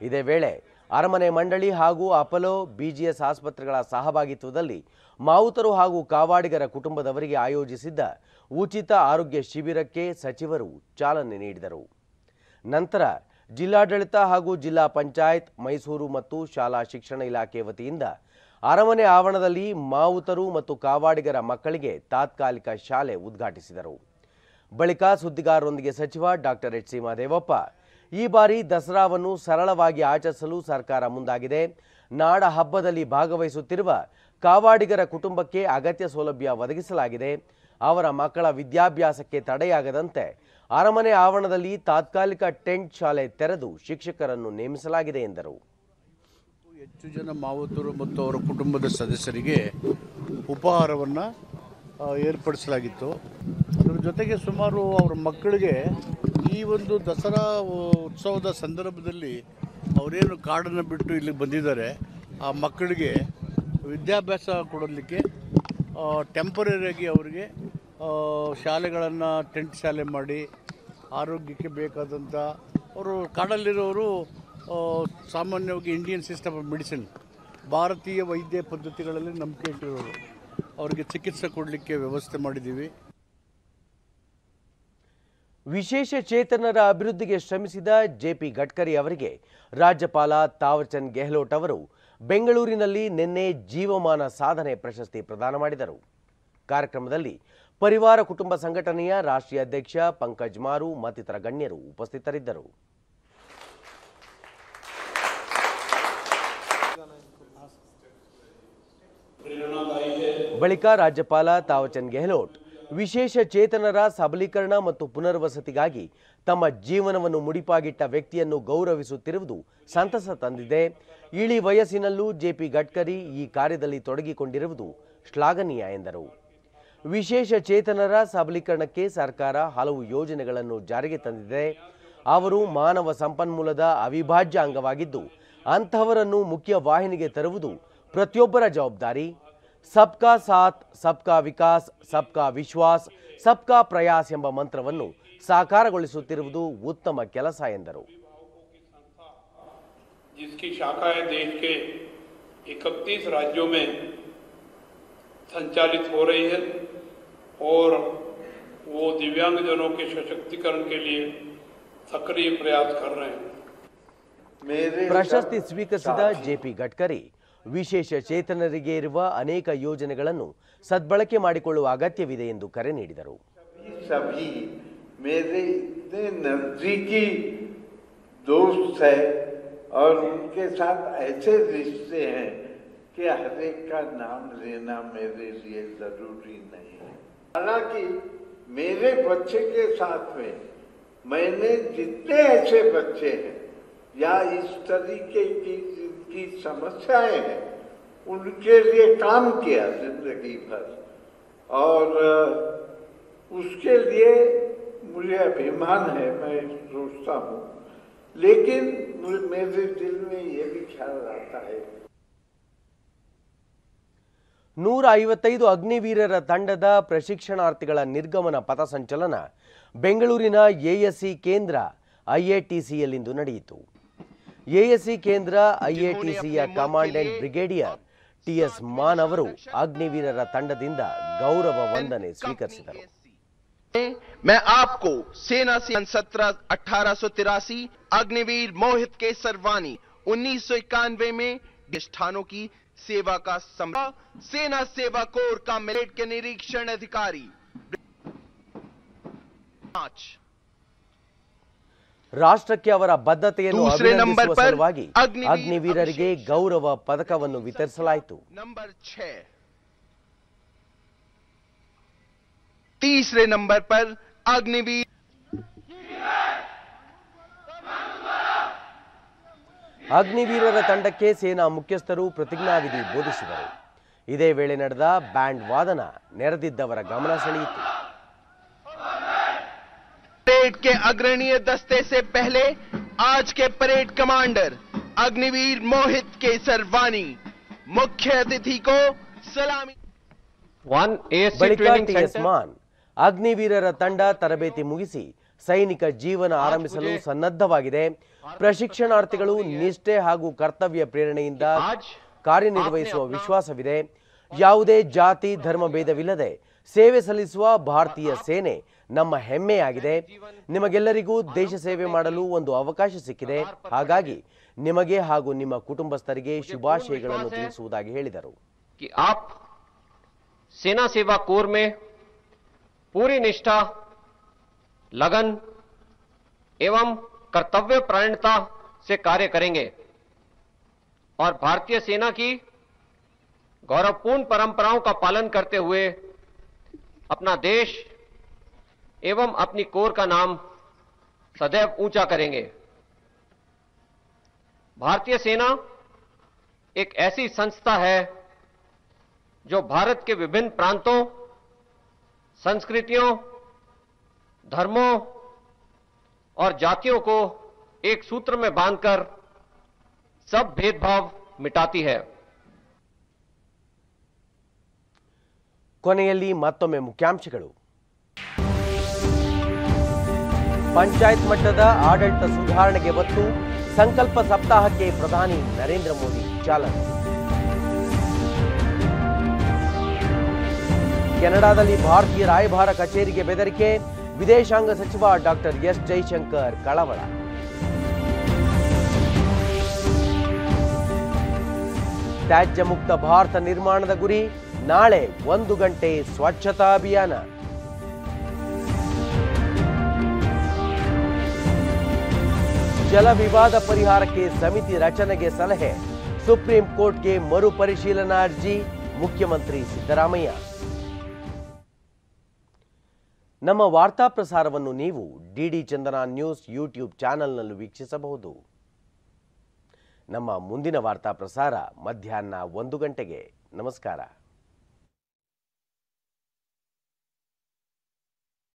ಇದೇ ವೇಳೆ ಅರಮನೆ ಮಂಡಳಿ ಹಾಗೂ ಅಪೋಲೋ, ಬಿಜಿಎಸ್ ಆಸ್ಪತ್ರೆಗಳ ಸಹಭಾಗಿತ್ವದಲ್ಲಿ ಮಾವುತರು ಹಾಗೂ ಕಾವಾಡಿಗರ ಕುಟುಂಬದವರಿಗೆ ಆಯೋಜಿಸಿದ್ದ ಉಚಿತ ಆರೋಗ್ಯ ಶಿಬಿರಕ್ಕೆ ಸಚಿವರು ಚಾಲನೆ ನೀಡಿದರು. ನಂತರ ಜಿಲ್ಲಾಡಳಿತ ಹಾಗೂ ಜಿಲ್ಲಾ ಪಂಚಾಯತ್, ಮೈಸೂರು ಮತ್ತು ಶಾಲಾ ಶಿಕ್ಷಣ ಇಲಾಖೆ ವತಿಯಿಂದ ಅರಮನೆ ಆವರಣದಲ್ಲಿ ಮಾವುತರು ಮತ್ತು ಕಾವಾಡಿಗರ ಮಕ್ಕಳಿಗೆ ತಾತ್ಕಾಲಿಕ ಶಾಲೆ ಉದ್ಘಾಟಿಸಿದರು. ಬಳಿಕ ಸುದ್ದಿಗಾರರೊಂದಿಗೆ ಸಚಿವ ಡಾಕ್ಟರ್ ಎಚ್. ಸಿ ಮಹದೇವಪ್ಪ ಈ ಬಾರಿ ದಸರಾವನ್ನು ಸರಳವಾಗಿ ಆಚರಿಸಲು ಸರ್ಕಾರ ಮುಂದಾಗಿದೆ. ನಾಡ ಹಬ್ಬದಲ್ಲಿ ಭಾಗವಹಿಸುತ್ತಿರುವ ಕಾವಾಡಿಗರ ಕುಟುಂಬಕ್ಕೆ ಅಗತ್ಯ ಸೌಲಭ್ಯ ಒದಗಿಸಲಾಗಿದೆ. ಅವರ ಮಕ್ಕಳ ವಿದ್ಯಾಭ್ಯಾಸಕ್ಕೆ ತಡೆಯಾಗದಂತೆ ಅರಮನೆ ಆವರಣದಲ್ಲಿ ತಾತ್ಕಾಲಿಕ ಟೆಂಟ್ ಶಾಲೆ ತೆರೆದು ಶಿಕ್ಷಕರನ್ನು ನೇಮಿಸಲಾಗಿದೆ ಎಂದರು. ಹೆಚ್ಚು ಜನ ಮಾವುತರು ಮತ್ತು ಅವರ ಕುಟುಂಬದ ಸದಸ್ಯರಿಗೆ ಉಪಹಾರವನ್ನು ಏರ್ಪಡಿಸಲಾಗಿತ್ತು. ಅದರ ಜೊತೆಗೆ ಸುಮಾರು ಅವರ ಮಕ್ಕಳಿಗೆ ಈ ಒಂದು ದಸರಾ ಉತ್ಸವದ ಸಂದರ್ಭದಲ್ಲಿ ಅವರೇನು ಕಾಡನ್ನು ಬಿಟ್ಟು ಇಲ್ಲಿಗೆ ಬಂದಿದ್ದಾರೆ, ಆ ಮಕ್ಕಳಿಗೆ ವಿದ್ಯಾಭ್ಯಾಸ ಕೊಡಲಿಕ್ಕೆ ಟೆಂಪರರಿಯಾಗಿ ಅವರಿಗೆ ಶಾಲೆಗಳನ್ನು ಟೆಂಟ್ ಶಾಲೆ ಮಾಡಿ, ಆರೋಗ್ಯಕ್ಕೆ ಬೇಕಾದಂಥ ಅವರು ಕಾಡಲ್ಲಿರೋರು ಸಾಮಾನ್ಯವಾಗಿ ಇಂಡಿಯನ್ ಸಿಸ್ಟಮ್ ಆಫ್ ಮೆಡಿಸಿನ್ ಭಾರತೀಯ ವೈದ್ಯ ಪದ್ಧತಿಗಳಲ್ಲಿ ನಂಬಿಕೆ ಇಟ್ಟಿರೋರು. ಅವರಿಗೆ ಚಿಕಿತ್ಸೆ ಕೊಡಲಿಕ್ಕೆ ವ್ಯವಸ್ಥೆ ಮಾಡಿದ್ದೀವಿ. ವಿಶೇಷ ಚೇತನರ ಅಭಿವೃದ್ಧಿಗೆ ಶ್ರಮಿಸಿದ ಜೆಪಿ ಗಡ್ಕರಿ ಅವರಿಗೆ ರಾಜ್ಯಪಾಲ ತಾವರ್ಚಂದ್ ಗೆಹ್ಲೋಟ್ ಅವರು ಬೆಂಗಳೂರಿನಲ್ಲಿ ನಿನ್ನೆ ಜೀವಮಾನ ಸಾಧನೆ ಪ್ರಶಸ್ತಿ ಪ್ರದಾನ ಮಾಡಿದರು. ಕಾರ್ಯಕ್ರಮದಲ್ಲಿ ಪರಿವಾರ ಕುಟುಂಬ ಸಂಘಟನೆಯ ರಾಷ್ಟ್ರೀಯ ಅಧ್ಯಕ್ಷ ಪಂಕಜ್ ಮಾರು ಮತ್ತಿತರ ಗಣ್ಯರು ಉಪಸ್ಥಿತರಿದ್ದರು. ಬಳಿಕ ರಾಜ್ಯಪಾಲ ತಾವಚಂದ್ ಗೆಹ್ಲೋಟ್ ವಿಶೇಷ ಚೇತನರ ಸಬಲೀಕರಣ ಮತ್ತು ಪುನರ್ವಸತಿಗಾಗಿ ತಮ್ಮ ಜೀವನವನ್ನು ಮುಡಿಪಾಗಿಟ್ಟ ವ್ಯಕ್ತಿಯನ್ನು ಗೌರವಿಸುತ್ತಿರುವುದು ಸಂತಸ ತಂದಿದೆ. ಇಳಿ ವಯಸ್ಸಿನಲ್ಲೂ ಜೆಪಿ ಗಡ್ಕರಿ ಈ ಕಾರ್ಯದಲ್ಲಿ ತೊಡಗಿಕೊಂಡಿರುವುದು ಶ್ಲಾಘನೀಯ ಎಂದರು. ವಿಶೇಷ ಚೇತನರ ಸಬಲೀಕರಣಕ್ಕೆ ಸರ್ಕಾರ ಹಲವು ಯೋಜನೆಗಳನ್ನು ಜಾರಿಗೆ ತಂದಿದೆ. ಅವರು ಮಾನವ ಸಂಪನ್ಮೂಲದ ಅವಿಭಾಜ್ಯ ಅಂಗವಾಗಿದ್ದು, ಅಂಥವರನ್ನು ಮುಖ್ಯ ವಾಹಿನಿಗೆ ತರುವುದು ಪ್ರತಿಯೊಬ್ಬರ ಜವಾಬ್ದಾರಿ ಸಬ್ಕಾ ಸಾಥ್ ಸಬ್ಕಾ ವಿಕಾಸ್ ಸಬ್ಕಾ ವಿಶ್ವಾಸ್ ಸಬ್ಕಾ ಪ್ರಯಾಸ್ ಎಂಬ ಮಂತ್ರವನ್ನು ಸಾಕಾರಗೊಳಿಸುತ್ತಿರುವುದು ಉತ್ತಮ ಕೆಲಸ ಎಂದರು जिसकी शाखाएं देश के 31 राज्यों में संचालित हो रही है और वो दिव्यांगजनों के सशक्तिकरण के लिए सक्रिय प्रयास कर रहे हैं ಪ್ರಶಸ್ತಿ ಸ್ವೀಕರಿಸಿದ ಜೆಪಿ ಗಡ್ಕರಿ ವಿಶೇಷ ಚೇತನರಿಗೆ ಇರುವ ಅನೇಕ ಯೋಜನೆಗಳನ್ನು ಸದ್ಬಳಕೆ ಮಾಡಿಕೊಳ್ಳುವ ಅಗತ್ಯವಿದೆ ಎಂದು ಕರೆ ನೀಡಿದರು सभी मेरे इतने नजदीकी दोस्त है और उनके साथ ऐसे रिश्ते हैं कि हर एक का नाम लेना मेरे लिए जरूरी नहीं है हालांकि मेरे बच्चे के साथ में मैंने जितने ऐसे बच्चे हैं या इस तरीके की जिनकी समस्याएं हैं उनके लिए काम किया जिंदगी भर और अ, उसके लिए मुझे अभिमान है मैं सोचता हूँ लेकिन मुझे- मेरे दिल में ये भी ख्याल आता है ನೂರ ಐವತ್ತೈದು ಅಗ್ನಿವೀರರ ತಂಡದ ಪ್ರಶಿಕ್ಷಣಾರ್ಥಿಗಳ ನಿರ್ಗಮನ ಪಥಸಂಚಲನ ಬೆಂಗಳೂರಿನ ಎಎಸ್ಸಿ ಕೇಂದ್ರ ಐಎಟಿಸಿಯಲ್ಲಿಂದು ನಡೆಯಿತು ಎಎಸ್ಸಿ ಕೇಂದ್ರ ಐಎಟಿಸಿಯ commandant brigadier T S Mann ಅಗ್ನಿವೀರರ ತಂಡದಿಂದ ಗೌರವ ವಂದನೆ ಸ್ವೀಕರಿಸಿದರು मैं आपको सेना से सत्रह अठारह सौ तिरासी अग्निवीर मोहित के सरवानी उन्नीस सौ इक्यानवे में स्थानों की सेवा का सम्मान सेना सेवा कोर का मेरिट के निरीक्षण अधिकारी पांच ರಾಷ್ಟ್ರಕ್ಕೆ ಅವರ ಬದ್ಧತೆಯನ್ನು दूसरे नंबर ಅಭಿನಂದಿಸುವ पर ಸಲುವಾಗಿ अग्निवीर ಅಗ್ನಿವೀರರಿಗೆ ಗೌರವ ಪದಕವನ್ನು ವಿತರಿಸಲಾಯಿತು नंबर छह तीसरे नंबर पर अग्निवीर ಅಗ್ನಿವೀರರ ತಂಡಕ್ಕೆ ಸೇನಾ ಮುಖ್ಯಸ್ಥರು ಪ್ರತಿಜ್ಞಾವಿಧಿ ಬೋಧಿಸಿದರು ಇದೇ ವೇಳೆ ನಡೆದ ಬ್ಯಾಂಡ್ ವಾದನ ನೆರೆದಿದ್ದವರ ಗಮನ ಸೆಳೆಯಿತು परेड के अग्रणीय दस्ते से पहले आज के परेड कमांडर अग्निवीर मोहित के सरवानी मुख्य अतिथि को सलामी ಬಳಿಕ ಟಿಎಸ್ ಮಾನ್ ಅಗ್ನಿವೀರರ ತಂಡ ತರಬೇತಿ ಮುಗಿಸಿ ಸೈನಿಕ ಜೀವನ ಆರಂಭಿಸಲು ಸನ್ನದ್ಧವಾಗಿದೆ ಪ್ರಶಿಕ್ಷಣಾರ್ಥಿಗಳು ನಿಷ್ಠೆ ಹಾಗೂ ಕರ್ತವ್ಯ ಪ್ರೇರಣೆಯಿಂದ ಕಾರ್ಯನಿರ್ವಹಿಸುವ ವಿಶ್ವಾಸವಿದೆ ಯಾವುದೇ ಜಾತಿ ಧರ್ಮ ಭೇದವಿಲ್ಲದೆ ಸೇವೆ ಸಲ್ಲಿಸುವ ಭಾರತೀಯ ಸೇನೆ ನಮ್ಮ ಹೆಮ್ಮೆಯಾಗಿದೆ ನಿಮಗೆಲ್ಲರಿಗೂ ದೇಶ ಸೇವೆ ಮಾಡಲು ಒಂದು ಅವಕಾಶ ಸಿಕ್ಕಿದೆ ಹಾಗಾಗಿ ನಿಮಗೆ ಹಾಗೂ ನಿಮ್ಮ ಕುಟುಂಬಸ್ಥರಿಗೆ ಶುಭಾಶಯಗಳನ್ನು ತಿಳಿಸುವುದಾಗಿ ಹೇಳಿದರು कि आप सेना सेवा कोर में पूरी निष्ठा लगन एवं कर्तव्य प्राणता से कार्य करेंगे और भारतीय सेना की गौरवपूर्ण परंपराओं का पालन करते हुए अपना देश एवं अपनी कोर का नाम सदैव ऊंचा करेंगे भारतीय सेना एक ऐसी संस्था है जो भारत के विभिन्न प्रांतों संस्कृतियों धर्मों और जातियों को एक सूत्र में बांधकर सब भेदभाव मिटाती है ಕೊನೆಯಲ್ಲಿ ಮತ್ತೊಮ್ಮೆ ಮುಖ್ಯಾಂಶಗಳು ಪಂಚಾಯತ್ ಮಟ್ಟದ ಆಡಳಿತ ಸುಧಾರಣೆಗೆ ಒತ್ತು ಸಂಕಲ್ಪ ಸಪ್ತಾಹಕ್ಕೆ ಪ್ರಧಾನಿ ನರೇಂದ್ರ ಮೋದಿ ಚಾಲನೆ. ಕೆನಡಾದಲ್ಲಿ ಭಾರತೀಯ ರಾಯಭಾರ ಕಚೇರಿಗೆ ಬೆದರಿಕೆ, ವಿದೇಶಾಂಗ ಸಚಿವ ಡಾಕ್ಟರ್ ಎಸ್. ಜೈಶಂಕರ್ ಕಳವಳ. ತ್ಯಾಜ್ಯ ಮುಕ್ತ ಭಾರತ ನಿರ್ಮಾಣದ ಗುರಿ, ನಾಳೆ ಒಂದು ಗಂಟೆ ಸ್ವಚ್ಛತಾ ಅಭಿಯಾನ. ಜಲ ವಿವಾದ ಪರಿಹಾರಕ್ಕೆ ಸಮಿತಿ ರಚನೆಗೆ ಸಲಹೆ. ಸುಪ್ರೀಂ ಕೋರ್ಟ್ಗೆ ಮರುಪರಿಶೀಲನಾ ಅರ್ಜಿ, ಮುಖ್ಯಮಂತ್ರಿ ಸಿದ್ದರಾಮಯ್ಯ. ನಮ್ಮ ವಾರ್ತಾ ಪ್ರಸಾರವನ್ನು ನೀವು ಡಿಡಿ ಚಂದನ ನ್ಯೂಸ್ ಯೂಟ್ಯೂಬ್ ಚಾನೆಲ್ನಲ್ಲೂ ವೀಕ್ಷಿಸಬಹುದು. ನಮ್ಮ ಮುಂದಿನ ವಾರ್ತಾ ಪ್ರಸಾರ ಮಧ್ಯಾಹ್ನ ಒಂದು ಗಂಟೆಗೆ. ನಮಸ್ಕಾರ.